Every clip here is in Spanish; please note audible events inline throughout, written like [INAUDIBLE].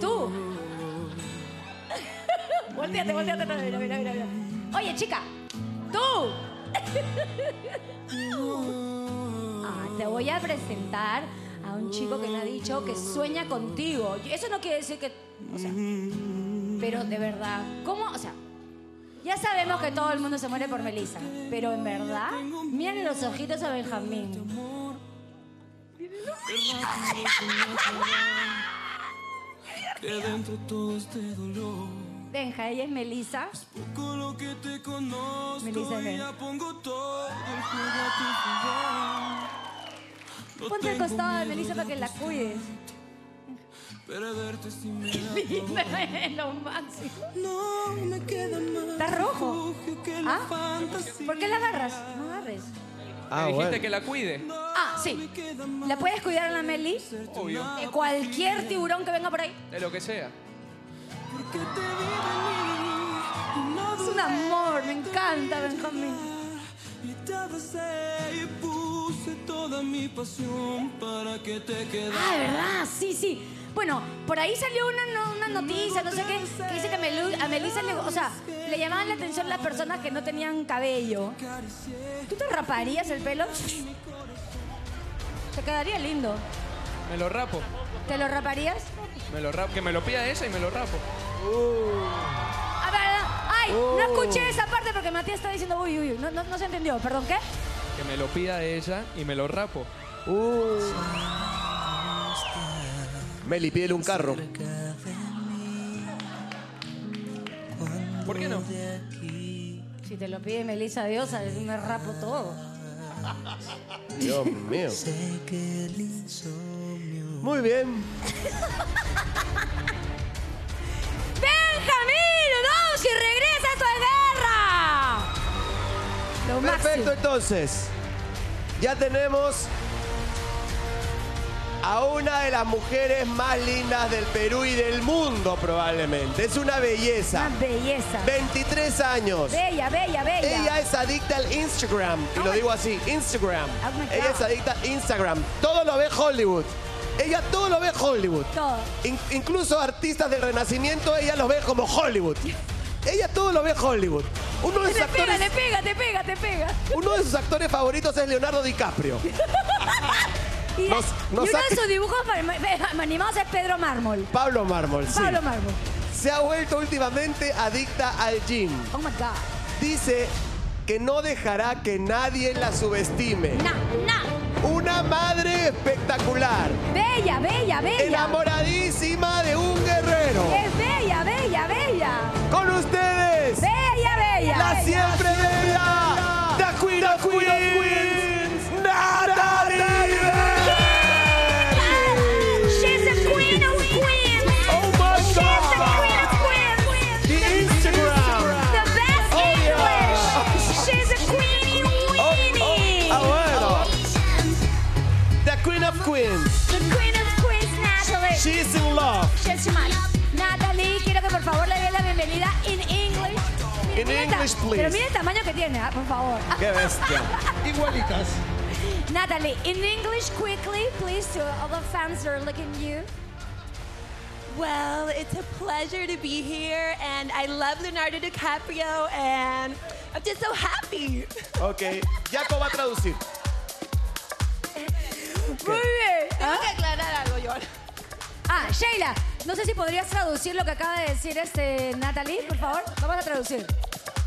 Tú. [LAUGHS] volteate, volteate. Mira, mira, mira, mira. Oye, chica. Tú. [LAUGHS] Ah, te voy a presentar a un chico que me ha dicho que sueña contigo. Eso no quiere decir que. O sea. Pero de verdad, ¿cómo? O sea. Ya sabemos que todo el mundo se muere por Melissa, pero en verdad, miren los ojitos a Benjamín. [LAUGHS] Que dentro todo este dolor. Benja, ella es Melissa. Con lo que te conozco, Melissa, ven. ya pongo todo el juego a tu favor. No Ponte al costado de Melissa para que la cuides. Perderte si me [LAUGHS] Linda, es lo máximo. No me queda más. Está rojo. ¿Ah? ¿Por qué la agarras? No agarres. Ah, dijiste bueno. que la cuide. Ah, sí. ¿La puedes cuidar a la Meli? Obvio. De cualquier tiburón que venga por ahí. De lo que sea. Es un amor, me encanta Benjamín. Y te abracé y puse toda mi pasión para que te quedaras. Ah, ¿verdad? Sí, sí. Bueno, por ahí salió una, una noticia, no sé qué, que dice que Melu- a Melissa le, o sea, le llamaban la atención las personas que no tenían cabello. ¿Tú te raparías el pelo? Te quedaría lindo. Me lo rapo. ¿Te lo raparías? Me lo rapo. Que me lo pida ella y me lo rapo. A ver, ay, no escuché esa parte porque Matías está diciendo uy, uy, uy. No, no, no se entendió. ¿Perdón qué? Que me lo pida ella y me lo rapo. Uh. Meli, pídele un carro. ¿Por qué no? Si te lo pide Melissa Diosa, me rapo todo. Dios mío. Muy bien. ¡Benjamín! ¡No! ¡Si regresa es guerra! Lo Perfecto, máximo. entonces. Ya tenemos a una de las mujeres más lindas del Perú y del mundo, probablemente. Es una belleza. Una belleza. 23 años. Bella, bella, bella. Ella es adicta al Instagram. Y Oh lo my- digo así, Instagram. Oh Ella es adicta a Instagram. Todo lo ve Hollywood. Ella todo lo ve Hollywood. Todo. In- incluso artistas del Renacimiento, ella los ve como Hollywood. [LAUGHS] Ella todo lo ve Hollywood. Uno de sus Te pega, actores, te pega, te pega, te pega. uno de sus actores favoritos es Leonardo DiCaprio. [LAUGHS] Y, Nos- y nos uno de sus dibujos ma- ma- animados es Pedro Mármol. Pablo Mármol, sí. Pablo Mármol. Se ha vuelto últimamente adicta al gym. Oh my God. Dice que no dejará que nadie la subestime. Na, na. Una madre espectacular. Bella, bella, bella. Enamoradísima de un guerrero. Es bella, bella, bella. Con ustedes, Bella, bella. la bella. siempre bella, the Queen Queen. The queen of queens, Natalie. She's in love. She's mine. Natalie, quiero que por favor le den la bienvenida in English. In mira English, please. Pero mira el tamaño que tiene, ah, por favor. Qué bestia. [LAUGHS] Igualitas. Natalie, in English quickly, please, to all the fans that are looking at you. Well, it's a pleasure to be here, and I love Leonardo DiCaprio, and I'm just so happy. Ok, Jaco va a traducir. Tengo que aclarar algo, Joan. Ah, Sheila, no sé si podrías traducir lo que acaba de decir este Natalie, por favor. Vamos a traducir.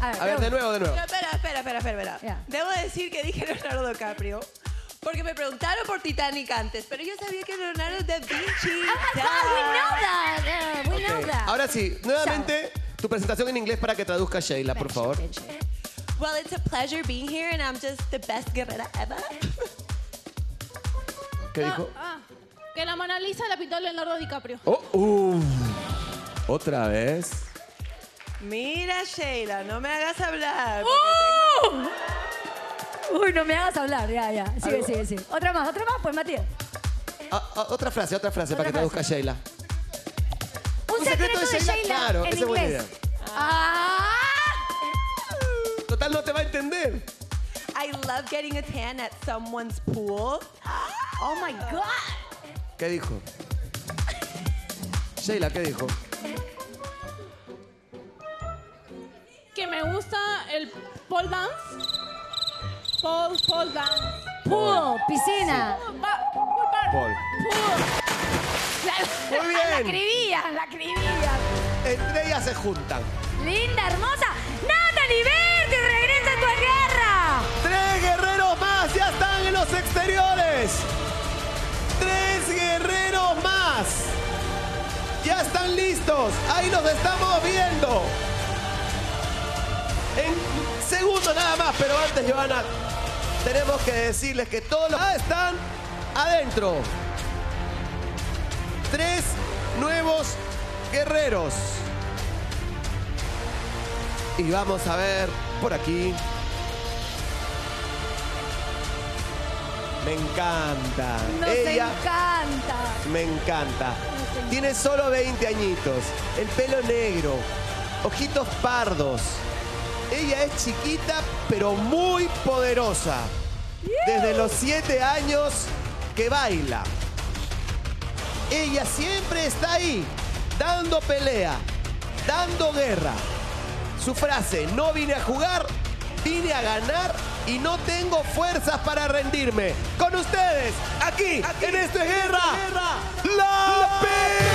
A ver, A ver, de nuevo, de nuevo. Pero espera, espera, espera, espera. espera. Ya. Debo decir que dije Leonardo DiCaprio. Porque me preguntaron por Titanic antes, pero yo sabía que Leonardo da Vinci. Oh my God, we know that. Yeah, we know that. Ahora sí, nuevamente tu presentación en inglés para que traduzca Sheila, por favor. Well, it's a pleasure being here, and I'm just the best guerrera ever. [LAUGHS] ¿Qué dijo? Ah, que la Mona Lisa la pintó Leonardo DiCaprio. Oh, uh. Otra vez. Mira, Sheila, no me hagas hablar. Uy, no me hagas hablar, ya, ya. Sigue, sigue, sigue. Otra más, otra más, pues Matías. Ah, ah, otra frase, otra frase Otra para que traduzca frase. Sheila. Un, secreto, de Sheila, claro, en esa es buena inglés. Ah. Total, no te va a entender. I love getting a tan at someone's pool. Oh my God. ¿Qué dijo? Sheila, ¿qué dijo? Que me gusta el pole dance. Pole, pole dance. Pool, piscina. Pa- pool. Paul. Pool. Muy [LAUGHS] La bien. escribían, la escribían. Entre ellas se juntan. Linda, hermosa. Natalie Berti, regresa a tu guerra. Tres guerreros más ya están en los exteriores. Guerreros más. Ya están listos. Ahí los estamos viendo. En segundo nada más, pero antes, Joana, tenemos que decirles que todos los... Ah, están adentro. Tres nuevos guerreros. Y vamos a ver por aquí. Me encanta. Nos Ella encanta. Me encanta. Tiene solo 20 añitos. El pelo negro. Ojitos pardos. Ella es chiquita pero muy poderosa. Desde los 7 años que baila. Ella siempre está ahí, dando pelea, dando guerra. Su frase, no vine a jugar, vine a ganar y no tengo fuerzas para rendirme. Con ustedes, aquí, en Esto es Guerra, la Peque.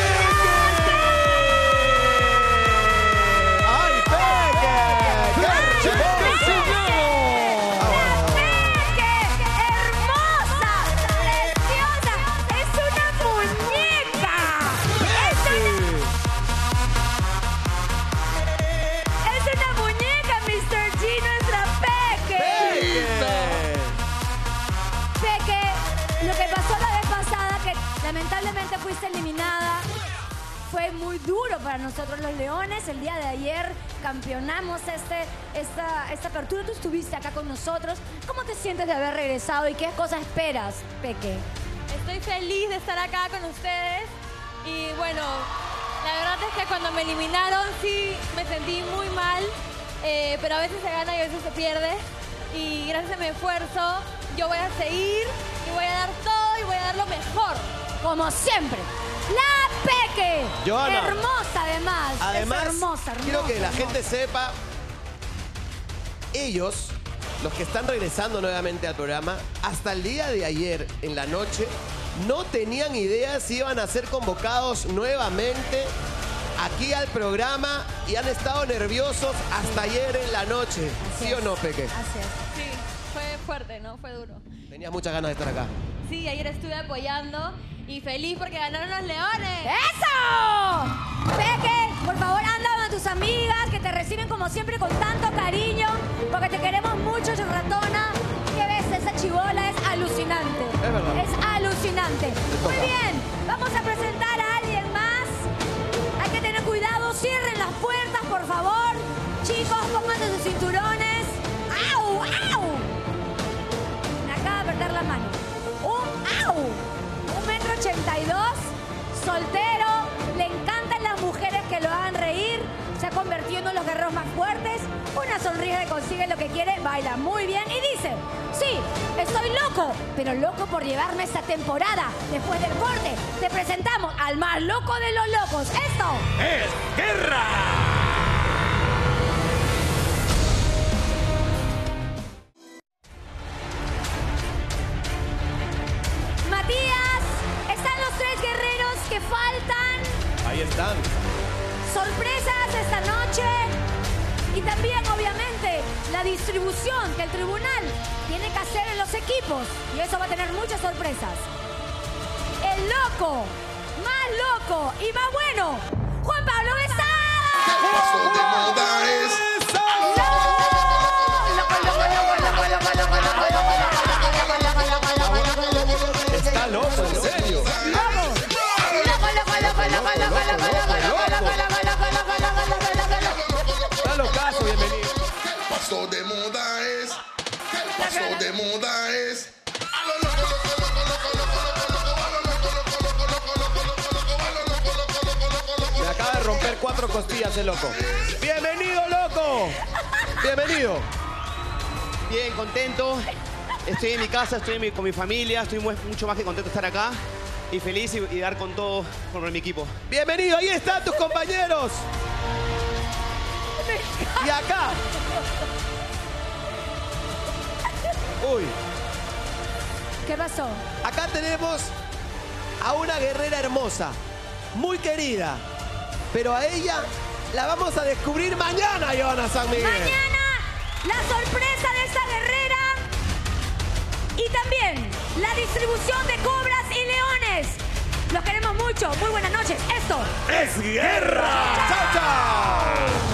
Pasó la vez pasada, que lamentablemente fuiste eliminada, fue muy duro para nosotros los Leones. El día de ayer campeonamos este, esta, esta apertura. Tú estuviste acá con nosotros. ¿Cómo te sientes de haber regresado y qué cosas esperas, Peque? Estoy feliz de estar acá con ustedes y bueno, la verdad es que cuando me eliminaron sí me sentí muy mal, eh, pero a veces se gana y a veces se pierde y gracias a mi esfuerzo yo voy a seguir voy a dar todo y voy a dar lo mejor. Como siempre, la Peque. Joana. Hermosa además. Además, es hermosa, hermosa. quiero que la hermosa. gente sepa, ellos, los que están regresando nuevamente al programa, hasta el día de ayer en la noche, no tenían idea si iban a ser convocados nuevamente aquí al programa y han estado nerviosos hasta ayer en la noche. Así ¿Sí o no, Peque? Así es. Sí, fuerte, ¿no? Fue duro. Tenías muchas ganas de estar acá. Sí, ayer estuve apoyando y feliz porque ganaron los leones. ¡Eso! Peque, por favor, anda con tus amigas que te reciben como siempre con tanto cariño, porque te queremos mucho, ratona. ¿Qué ves? Esa chivola es alucinante. Es verdad. Es alucinante. Muy bien, vamos a presentar a alguien más. Hay que tener cuidado, cierren las puertas, por favor. Chicos, pónganse sus cinturones. Un au. Un metro ochenta y dos, soltero, le encantan las mujeres que lo hagan reír, se ha convertido en uno de los guerreros más fuertes, una sonrisa que consigue lo que quiere, baila muy bien y dice, sí, estoy loco, pero loco por llevarme esta temporada. Después del corte, te presentamos al más loco de los locos. Esto ¡Es guerra! Que faltan. Ahí están. sorpresas esta noche y también obviamente la distribución que el tribunal tiene que hacer en los equipos y eso va a tener muchas sorpresas. El loco, más loco y más bueno, Juan Pablo Paso de moda es Paso de moda es Me acaba de romper cuatro costillas el loco. ¡Bienvenido, loco! Bienvenido. Bien, contento. Estoy en mi casa, estoy en mi- con mi familia, estoy mu- mucho más que contento de estar acá. y feliz y, y dar con todo por mi equipo. Bienvenido, ahí están tus compañeros. Y acá. Uy, ¿Qué pasó? acá tenemos a una guerrera hermosa, muy querida. Pero a ella la vamos a descubrir mañana, Joana San Miguel. Mañana, la sorpresa de esta guerrera y también la distribución de cobras y leones. Los queremos mucho. Muy buenas noches. Esto ¡Es guerra! ¡Chao, chao!